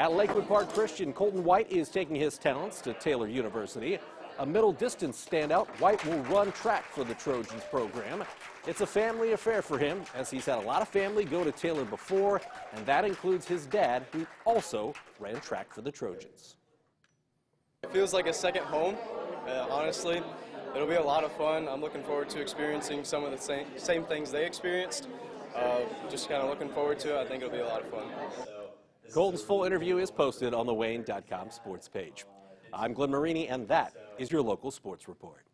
At Lakewood Park Christian, Colton White is taking his talents to Taylor University. A middle distance standout, White will run track for the Trojans program. It's a family affair for him, as he's had a lot of family go to Taylor before, and that includes his dad, who also ran track for the Trojans. It feels like a second home, uh, honestly. It'll be a lot of fun. I'm looking forward to experiencing some of the same, same things they experienced. Uh, just kind of looking forward to it. I think it'll be a lot of fun. Colton's full interview is posted on the WANE.com sports page. I'm Glenn Marini, and that is your local sports report.